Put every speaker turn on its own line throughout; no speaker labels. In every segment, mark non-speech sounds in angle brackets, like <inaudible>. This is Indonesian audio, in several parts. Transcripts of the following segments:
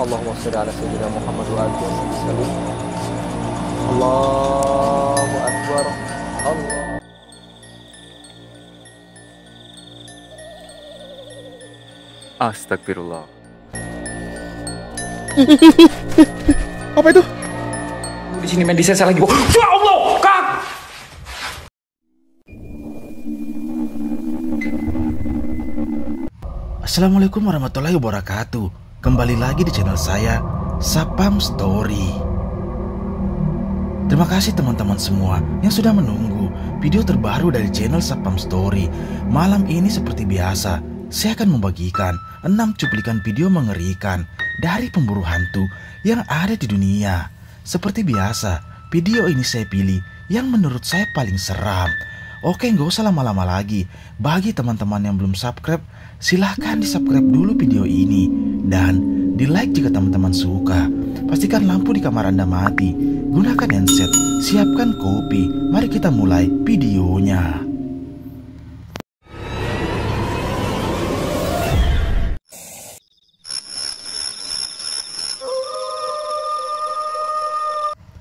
Allahumma sholli ala sayyidina Muhammad wa alihi wasallam. Allahu akbar. Allah.
Astagfirullah. <laughs>
Apa itu?
Di sini main disesa lagi. Ya Allah, Kang!
Assalamualaikum warahmatullahi wabarakatuh. Kembali lagi di channel saya, Sapam Story. Terima kasih teman-teman semua yang sudah menunggu video terbaru dari channel Sapam Story. Malam ini seperti biasa, saya akan membagikan 6 cuplikan video mengerikan dari pemburu hantu yang ada di dunia. Seperti biasa, video ini saya pilih yang menurut saya paling seram. Oke, nggak usah lama-lama lagi. Bagi teman-teman yang belum subscribe, silahkan di subscribe dulu video ini. Dan di like jika teman-teman suka. Pastikan lampu di kamar Anda mati. Gunakan handset, siapkan kopi. Mari kita mulai videonya.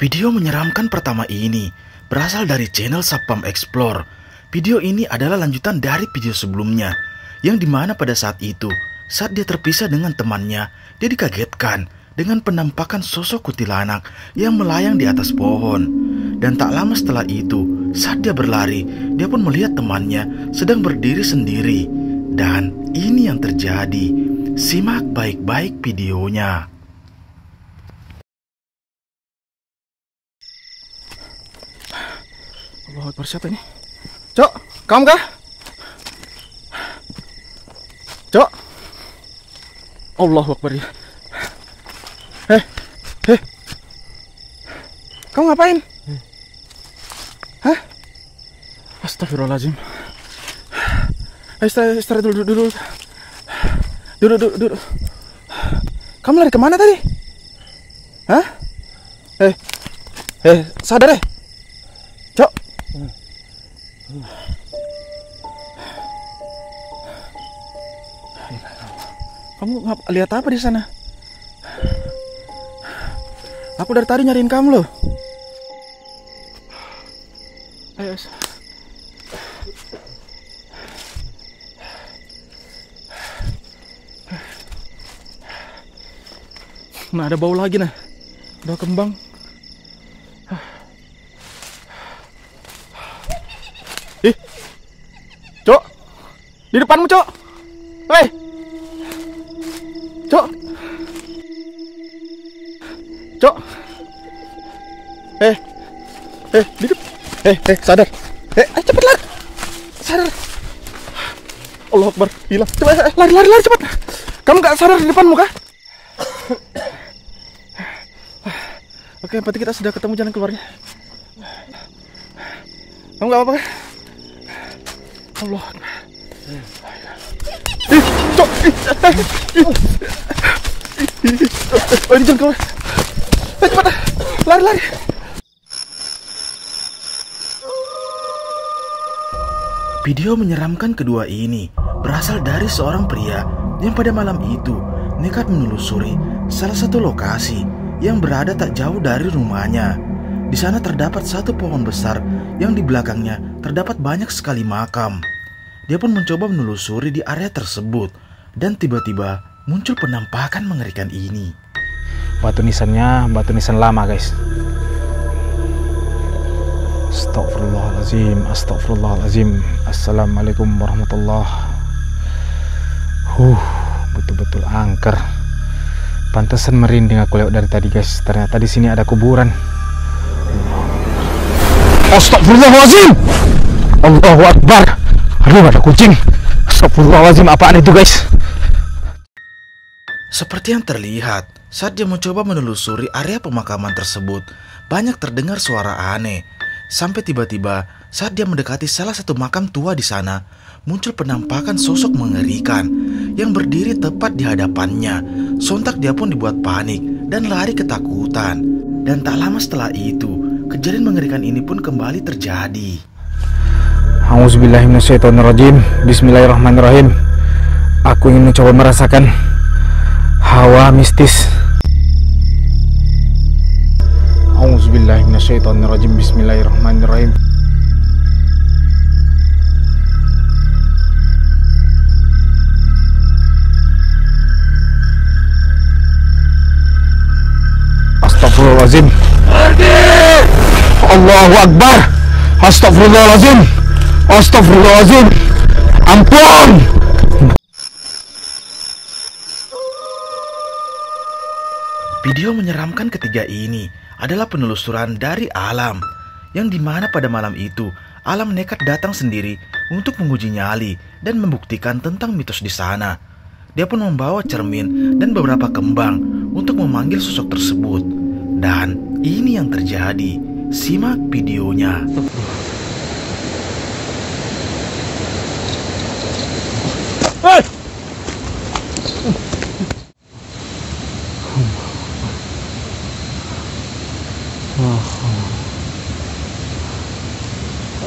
Video menyeramkan pertama ini berasal dari channel Sapam Explore. Video ini adalah lanjutan dari video sebelumnya, yang di mana pada saat itu, saat dia terpisah dengan temannya, dia dikagetkan dengan penampakan sosok kuntilanak yang melayang di atas pohon. Dan tak lama setelah itu, saat dia berlari, dia pun melihat temannya sedang berdiri sendiri. Dan ini yang terjadi. Simak baik-baik videonya. Allah siapa ini? Cok, kamu kah? Allah Akbar ya. Eh, eh. Kamu ngapain? Hah? Astagfirullahaladzim. Eh, istirahat, istirahat dulu, dulu, dulu. Duduk, duduk, duduk. Kamu lari ke mana tadi? Hah? Eh, eh, sadar eh. Cok. Kamu ngap- lihat apa di sana? Aku dari tadi nyariin kamu loh. Ayo. Nah ada bau lagi nah. Udah kembang. Ih. Cok. Di depanmu, Cok. Hei. Eh, depan. Eh, eh, sadar. Eh, ayo lari. Sadar. Allah Akbar. Hilang. Coba eh, lari, lari, lari cepat. Kamu gak sadar di depanmu kah? Oke, berarti kita sudah ketemu jalan keluarnya. Kamu gak apa-apa kan? Allah. Ih, cok. Eh. Oh, ini jalan keluar. Eh, cepat. Lari, lari. Video menyeramkan kedua ini berasal dari seorang pria yang pada malam itu nekat menelusuri salah satu lokasi yang berada tak jauh dari rumahnya. Di sana terdapat satu pohon besar yang di belakangnya terdapat banyak sekali makam. Dia pun mencoba menelusuri di area tersebut dan tiba-tiba muncul penampakan mengerikan ini.
Batu nisannya batu nisan lama guys. Astagfirullahalazim, astagfirullahalazim. Assalamualaikum warahmatullah. Huh, betul-betul angker. Pantesan merinding aku lewat dari tadi guys. Ternyata di sini ada kuburan. Astagfirullahalazim. Allahu Akbar. Aduh ada kucing. Astagfirullahalazim apaan itu guys?
Seperti yang terlihat, saat dia mencoba menelusuri area pemakaman tersebut, banyak terdengar suara aneh. Sampai tiba-tiba, saat dia mendekati salah satu makam tua di sana, muncul penampakan sosok mengerikan yang berdiri tepat di hadapannya. Sontak dia pun dibuat panik dan lari ketakutan. Dan tak lama setelah itu, kejadian mengerikan ini pun kembali terjadi.
Auzubillahiminasyaitonirrajim Bismillahirrahmanirrahim Aku ingin mencoba merasakan Hawa mistis minasyaitonirrajim. Bismillahirrahmanirrahim. Astagfirullahaladzim Allahu Akbar. Astagfirullahaladzim Astagfirullahaladzim Ampun.
Video menyeramkan ketiga ini adalah penelusuran dari Alam yang di mana pada malam itu Alam nekat datang sendiri untuk menguji nyali dan membuktikan tentang mitos di sana. Dia pun membawa cermin dan beberapa kembang untuk memanggil sosok tersebut. Dan ini yang terjadi. Simak videonya.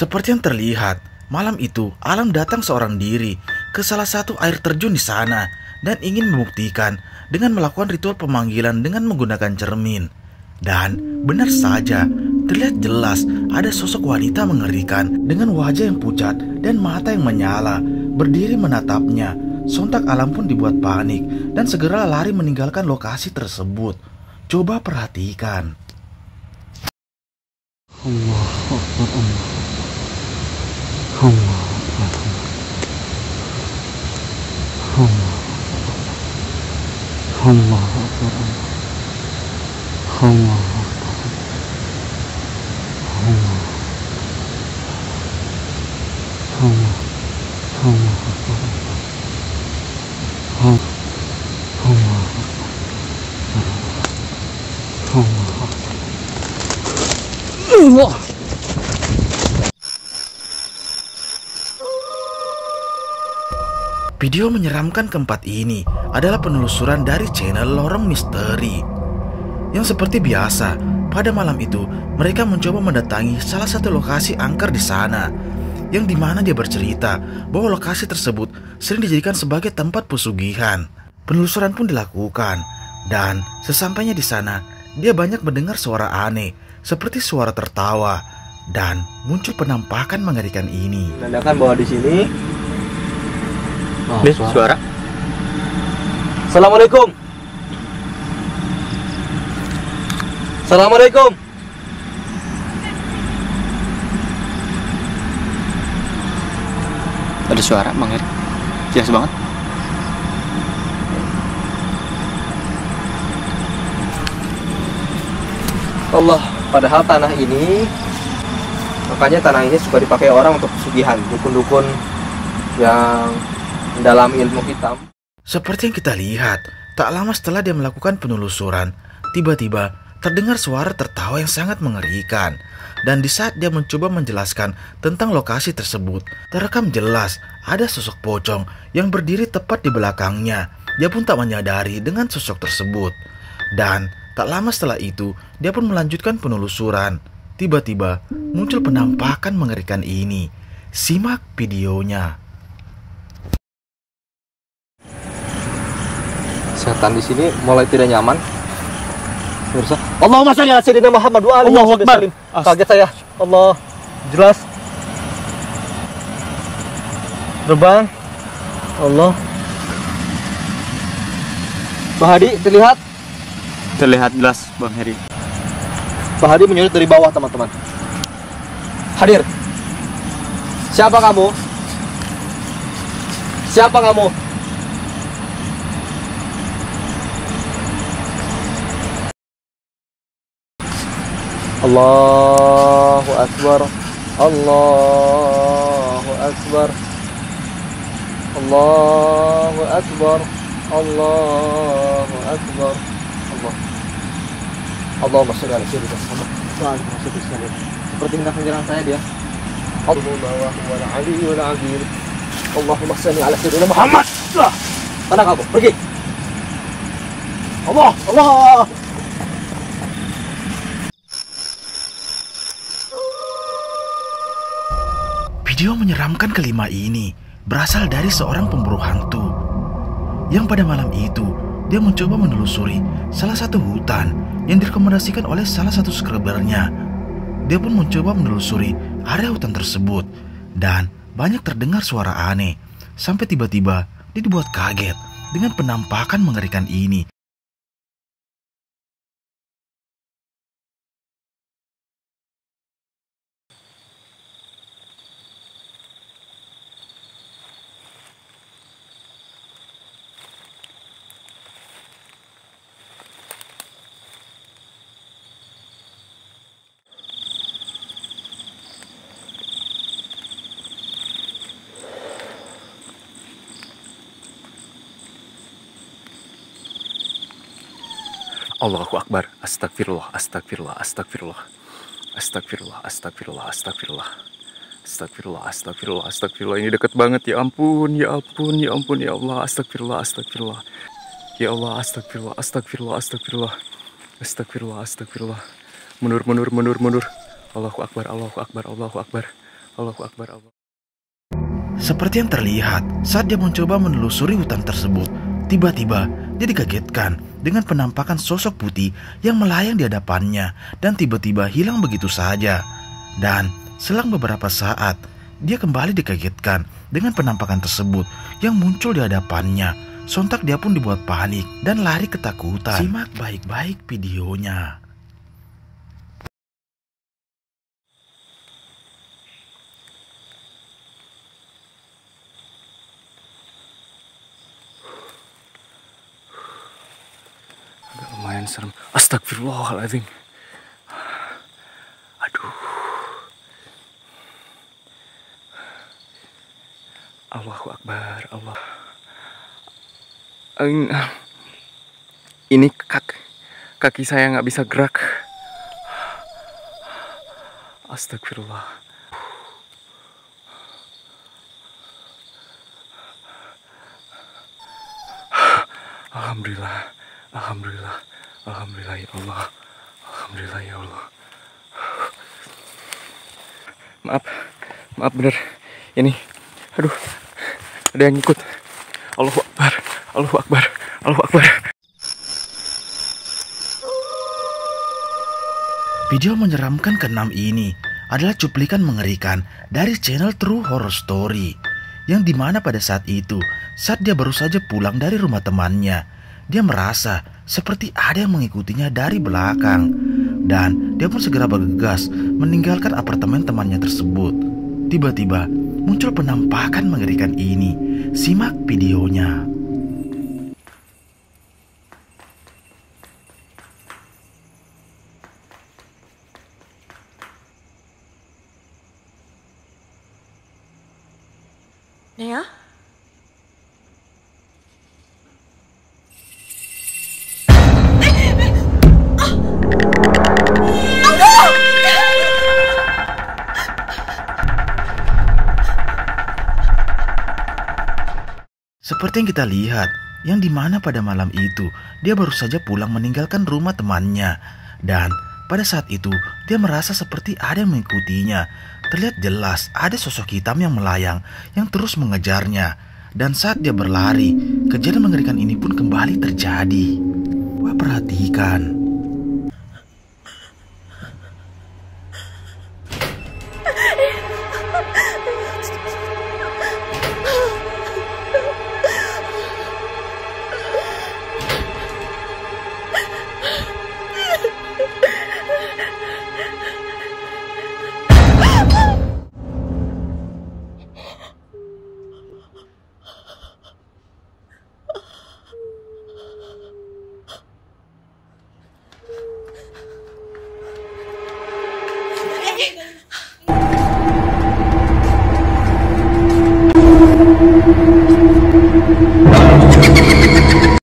Seperti yang terlihat, malam itu Alam datang seorang diri ke salah satu air terjun di sana dan ingin membuktikan dengan melakukan ritual pemanggilan dengan menggunakan cermin. Dan benar saja, terlihat jelas ada sosok wanita mengerikan dengan wajah yang pucat dan mata yang menyala, berdiri menatapnya. Sontak Alam pun dibuat panik dan segera lari meninggalkan lokasi tersebut. Coba perhatikan.
Allah Akbar Allah Allah Akbar Allah Allah Akbar Allah Akbar Allah Allah Allah Akbar Allah Allah Allah Akbar Allah
Video menyeramkan keempat ini adalah penelusuran dari channel Lorong Misteri. Yang seperti biasa, pada malam itu mereka mencoba mendatangi salah satu lokasi angker di sana. Yang di mana dia bercerita bahwa lokasi tersebut sering dijadikan sebagai tempat pesugihan. Penelusuran pun dilakukan dan sesampainya di sana dia banyak mendengar suara aneh seperti suara tertawa dan muncul penampakan mengerikan ini.
Menandakan bahwa di sini
Oh,
Nih, suara. Assalamualaikum. Assalamualaikum.
Ada suara, Bang Heri. Jelas banget.
Allah, padahal tanah ini makanya tanah ini suka dipakai orang untuk pesugihan, dukun-dukun yang dalam ilmu hitam.
Seperti yang kita lihat, tak lama setelah dia melakukan penelusuran, tiba-tiba terdengar suara tertawa yang sangat mengerikan. Dan di saat dia mencoba menjelaskan tentang lokasi tersebut, terekam jelas ada sosok pocong yang berdiri tepat di belakangnya. Dia pun tak menyadari dengan sosok tersebut. Dan tak lama setelah itu, dia pun melanjutkan penelusuran. Tiba-tiba muncul penampakan mengerikan ini. Simak videonya.
Setan di sini mulai tidak nyaman. Pemirsa, Allahumma sholli ala sayyidina Muhammad wa alihi wasallim. Kaget saya. Allah. Jelas. Terbang. Allah. Pak Hadi terlihat
Terlihat jelas, Bang Heri.
Pak Hadi menyulut dari bawah teman-teman. Hadir. Siapa kamu? Siapa kamu? Allahu Akbar. Allahu Akbar. Allahu Akbar. Allahu Akbar. Allah. Allahumma sholli ala sayyidina Muhammad. Seperti hendak menyerang saya dia. Allah wala ali wala agil. Allahumma salli ala sayyidina Muhammad. Tenang kamu, pergi. Allah, Allah.
Video menyeramkan kelima ini berasal dari seorang pemburu hantu yang pada malam itu dia mencoba menelusuri salah satu hutan yang direkomendasikan oleh salah satu skrebernya. Dia pun mencoba menelusuri area hutan tersebut dan banyak terdengar suara aneh sampai tiba-tiba dia dibuat kaget dengan penampakan mengerikan ini.
Allahu Akbar. Astagfirullah, astagfirullah, astagfirullah. Astagfirullah, astagfirullah, astagfirullah. Astagfirullah, astagfirullah, astagfirullah. Ini dekat banget ya ampun, ya ampun, ya ampun, ya Allah. Astagfirullah, astagfirullah. Ya Allah, astagfirullah, astagfirullah, astagfirullah. Astagfirullah, astagfirullah. Mundur, mundur, mundur, mundur. Allahu Akbar, Allahu Akbar, Allahu Akbar. Allahu Akbar, Allah.
Seperti yang terlihat saat dia mencoba menelusuri hutan tersebut, tiba-tiba dia dikagetkan dengan penampakan sosok putih yang melayang di hadapannya dan tiba-tiba hilang begitu saja. Dan selang beberapa saat, dia kembali dikagetkan dengan penampakan tersebut yang muncul di hadapannya. Sontak dia pun dibuat panik dan lari ketakutan. Simak baik-baik videonya.
Lumayan serem. Astagfirullahaladzim. Aduh. Allahu Akbar, Allah. Ini kak, kaki saya nggak bisa gerak. Astagfirullah. Alhamdulillah. Alhamdulillah, Alhamdulillah ya Allah, Alhamdulillah ya Allah. Maaf, maaf bener. Ini, aduh, ada yang ikut. Allahu Akbar, Allahu Akbar, Allahu Akbar.
Video menyeramkan keenam ini adalah cuplikan mengerikan dari channel True Horror Story yang di mana pada saat itu saat dia baru saja pulang dari rumah temannya dia merasa seperti ada yang mengikutinya dari belakang. Dan dia pun segera bergegas meninggalkan apartemen temannya tersebut. Tiba-tiba muncul penampakan mengerikan ini. Simak videonya.
Nea?
Seperti yang kita lihat, yang di mana pada malam itu dia baru saja pulang meninggalkan rumah temannya. Dan pada saat itu dia merasa seperti ada yang mengikutinya. Terlihat jelas ada sosok hitam yang melayang yang terus mengejarnya. Dan saat dia berlari, kejadian mengerikan ini pun kembali terjadi. Wah perhatikan,